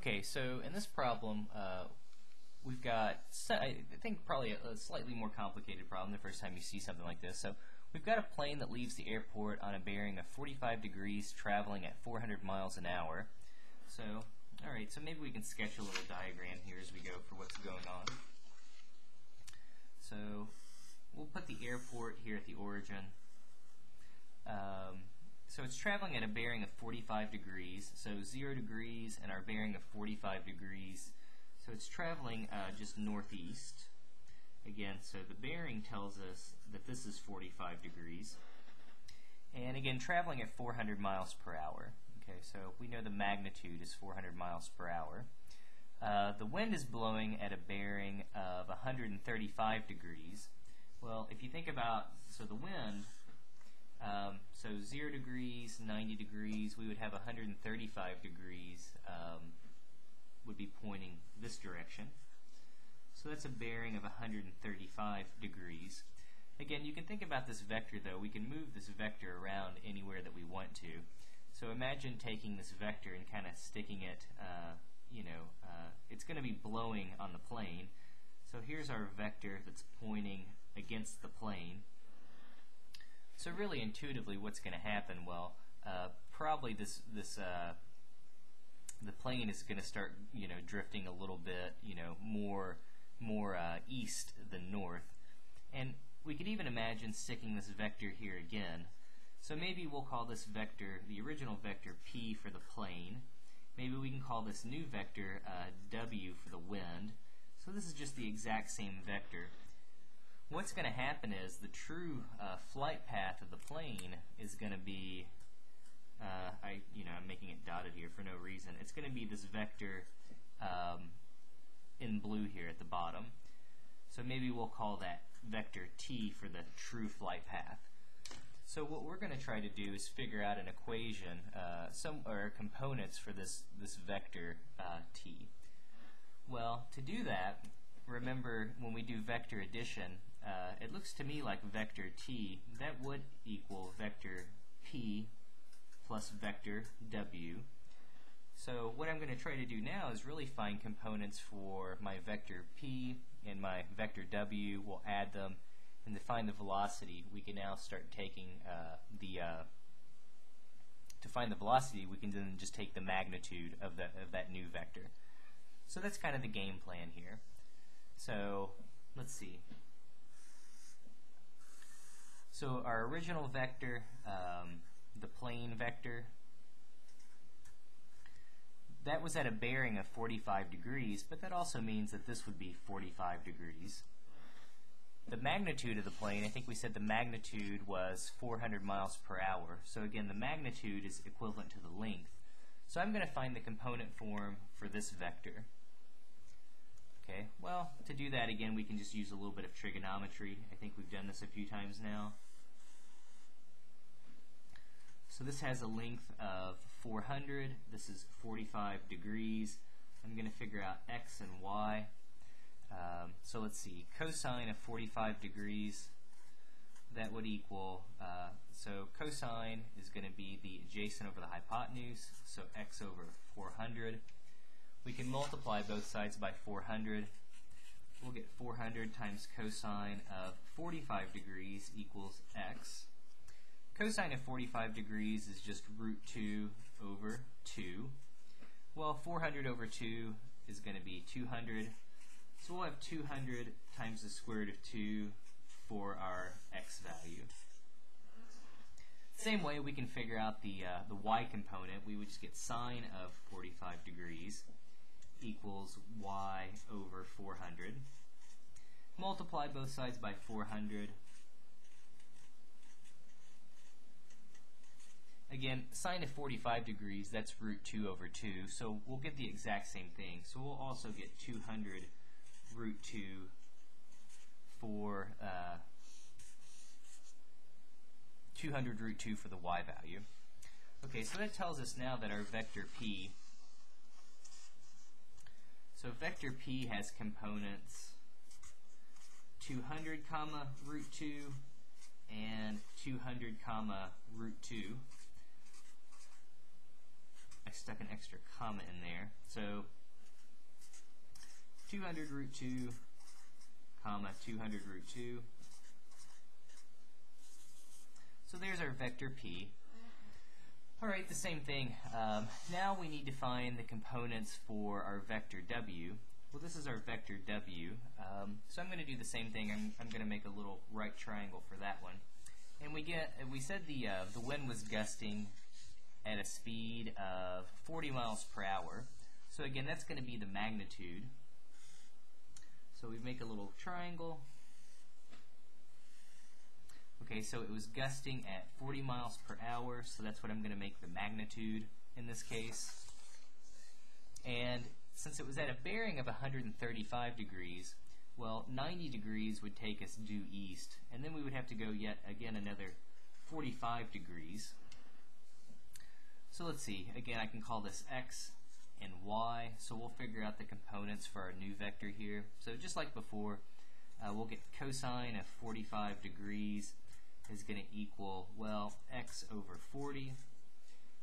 Okay, so in this problem, uh, we've got, I think probably a, a, slightly more complicated problem the first time you see something like this. So we've got a plane that leaves the airport on a bearing of 45 degrees traveling at 400 miles an hour. So, alright, so maybe we can sketch a little diagram here as we go for what's going on. So we'll put the airport here at the origin. Um, so it's traveling at a bearing of 45 degrees, so 0 degrees and our bearing of 45 degrees. So it's traveling uh, just northeast. Again, so the bearing tells us that this is 45 degrees. And again, traveling at 400 miles per hour. Okay, so we know the magnitude is 400 miles per hour. Uh, the wind is blowing at a bearing of 135 degrees. Well, if you think about, so the wind um, so 0 degrees, 90 degrees, we would have 135 degrees um, would be pointing this direction. So that's a bearing of 135 degrees. Again, you can think about this vector though. We can move this vector around anywhere that we want to. So imagine taking this vector and kind of sticking it, uh, you know, uh, it's going to be blowing on the plane. So here's our vector that's pointing against the plane. So really intuitively what's going to happen, well, uh, probably this, this uh, the plane is going to start, you know, drifting a little bit, you know, more, more uh, east than north. And we could even imagine sticking this vector here again. So maybe we'll call this vector, the original vector, P for the plane. Maybe we can call this new vector uh, W for the wind. So this is just the exact same vector what's going to happen is the true uh, flight path of the plane is going to be, uh, I, you know, I'm making it dotted here for no reason. It's going to be this vector um, in blue here at the bottom. So maybe we'll call that vector t for the true flight path. So what we're going to try to do is figure out an equation, uh, some or components for this this vector uh, t. Well, to do that, remember when we do vector addition, uh, it looks to me like vector t, that would equal vector p plus vector w. So what I'm going to try to do now is really find components for my vector p and my vector w. We'll add them, and to find the velocity, we can now start taking uh, the uh, to find the velocity, we can then just take the magnitude of, the, of that new vector. So that's kind of the game plan here. So let's see. So our original vector, um, the plane vector, that was at a bearing of 45 degrees, but that also means that this would be 45 degrees. The magnitude of the plane, I think we said the magnitude was 400 miles per hour. So again, the magnitude is equivalent to the length. So I'm going to find the component form for this vector. Okay, well, to do that again, we can just use a little bit of trigonometry. I think we've done this a few times now. So this has a length of 400. This is 45 degrees. I'm going to figure out x and y. Um, so let's see, cosine of 45 degrees, that would equal, uh, so cosine is going to be the adjacent over the hypotenuse, so x over 400. We can multiply both sides by 400. We'll get 400 times cosine of 45 degrees equals x. Cosine of 45 degrees is just root 2 over 2. Well, 400 over 2 is going to be 200. So we'll have 200 times the square root of 2 for our x value. Same way we can figure out the, uh, the y component. We would just get sine of 45 degrees equals y over 400. Multiply both sides by 400. Again, sine of 45 degrees, that's root 2 over 2, so we'll get the exact same thing. So we'll also get 200 root 2 for uh, 200 root 2 for the y value. Okay, so that tells us now that our vector p so vector p has components 200 comma root 2 and 200 comma root 2. I stuck an extra comma in there. So 200 root 2, comma 200 root 2. So there's our vector p. Alright, the same thing. Um, now we need to find the components for our vector w. Well, this is our vector w. Um, so I'm going to do the same thing. I'm, I'm going to make a little right triangle for that one. And we get, we said the, uh, the wind was gusting at a speed of 40 miles per hour. So again, that's going to be the magnitude. So we make a little triangle. Okay, so it was gusting at 40 miles per hour, so that's what I'm going to make the magnitude in this case. And since it was at a bearing of 135 degrees, well, 90 degrees would take us due east, and then we would have to go yet again another 45 degrees. So let's see, again I can call this x and y, so we'll figure out the components for our new vector here. So just like before, uh, we'll get cosine of 45 degrees is going to equal, well, x over 40.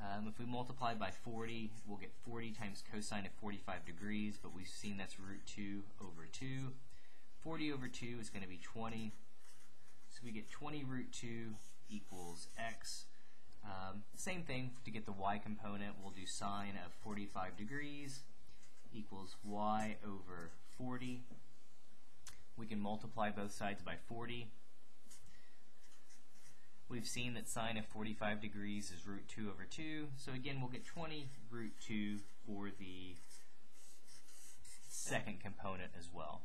Um, if we multiply by 40, we'll get 40 times cosine of 45 degrees, but we've seen that's root 2 over 2. 40 over 2 is going to be 20. So we get 20 root 2 equals x. Um, same thing to get the y component, we'll do sine of 45 degrees equals y over 40. We can multiply both sides by 40. We've seen that sine of 45 degrees is root 2 over 2, so again we'll get 20 root 2 for the second component as well.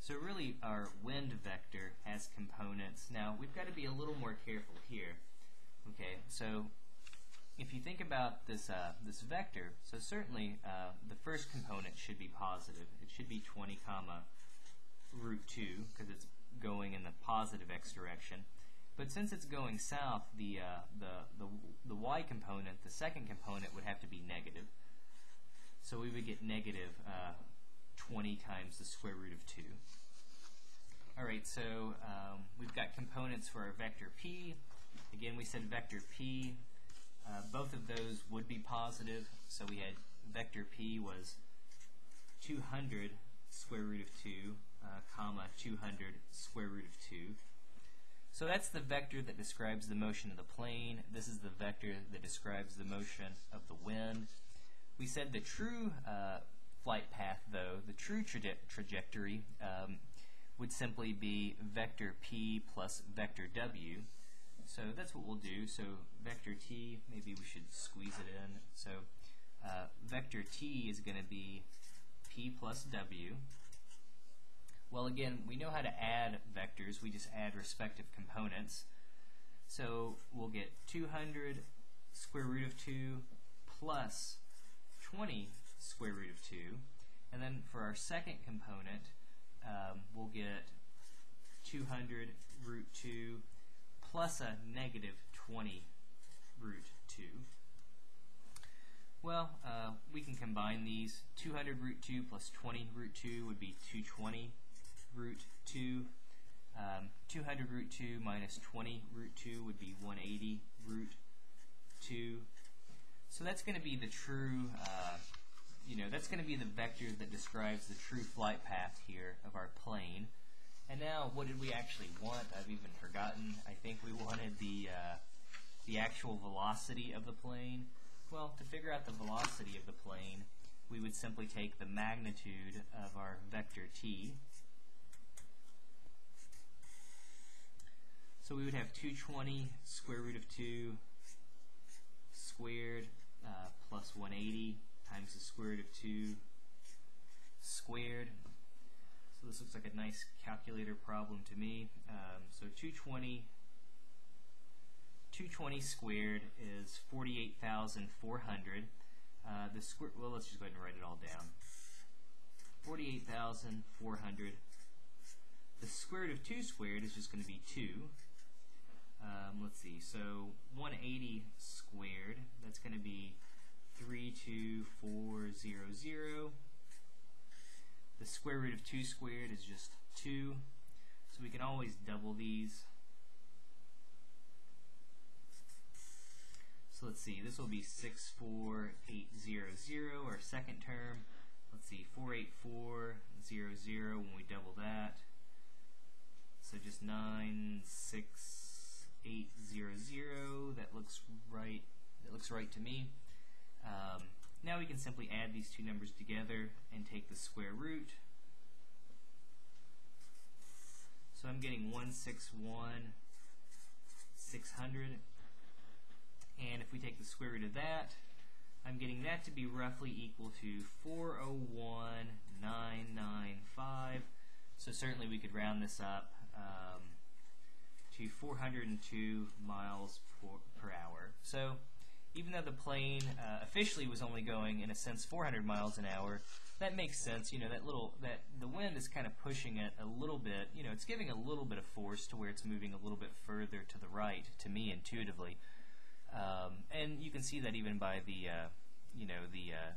So really our wind vector has components. Now we've got to be a little more careful here. Okay, so if you think about this uh, this vector, so certainly uh, the first component should be positive. It should be 20 comma root 2 because it's going in the positive x direction. But since it's going south, the, uh, the, the, the y component, the second component, would have to be negative. So we would get negative uh, 20 times the square root of 2. Alright, so um, we've got components for our vector p. Again, we said vector p. Uh, both of those would be positive. So we had vector p was 200 square root of 2, uh, comma 200 square root of 2. So that's the vector that describes the motion of the plane. This is the vector that describes the motion of the wind. We said the true uh, flight path, though, the true traje trajectory um, would simply be vector p plus vector w. So that's what we'll do. So vector t, maybe we should squeeze it in. So uh, vector t is going to be p plus w. Well, again, we know how to add vectors. We just add respective components. So we'll get 200 square root of 2 plus 20 square root of 2. And then for our second component, um, we'll get 200 root 2 plus a negative 20 root 2. Well, uh, we can combine these. 200 root 2 plus 20 root 2 would be 220 root 2. Um, 200 root 2 minus 20 root 2 would be 180 root 2. So that's going to be the true, uh, you know, that's going to be the vector that describes the true flight path here of our plane. And now, what did we actually want? I've even forgotten. I think we wanted the, uh, the actual velocity of the plane. Well, to figure out the velocity of the plane, we would simply take the magnitude of our vector t, So we would have 220 square root of 2 squared uh, plus 180 times the square root of 2 squared. This looks like a nice calculator problem to me. Um, so 220 220 squared is 48,400. Uh, the square, well, let's just go ahead and write it all down. 48,400. The square root of 2 squared is just going to be 2. Um, let's see, so 180 squared, that's going to be 32400. The square root of 2 squared is just 2, so we can always double these. So let's see, this will be 64800, our second term. Let's see, 48400 when we double that. So just 96800, that looks right, that looks right to me. Um, now we can simply add these two numbers together and take the square root. So I'm getting 161 600 and if we take the square root of that I'm getting that to be roughly equal to 401,995 so certainly we could round this up um, to 402 miles per, per hour. So even though the plane uh, officially was only going in a sense 400 miles an hour that makes sense you know that little that the wind is kind of pushing it a little bit you know it's giving a little bit of force to where it's moving a little bit further to the right to me intuitively. Um, and you can see that even by the uh, you know the uh,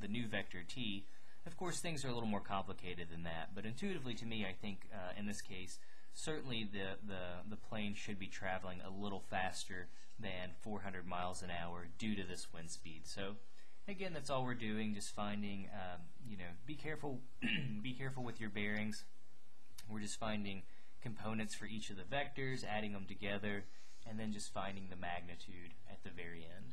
the new vector t. Of course things are a little more complicated than that but intuitively to me I think uh, in this case certainly the, the, the plane should be traveling a little faster than 400 miles an hour due to this wind speed. So again, that's all we're doing, just finding, um, you know, be careful, be careful with your bearings. We're just finding components for each of the vectors, adding them together, and then just finding the magnitude at the very end.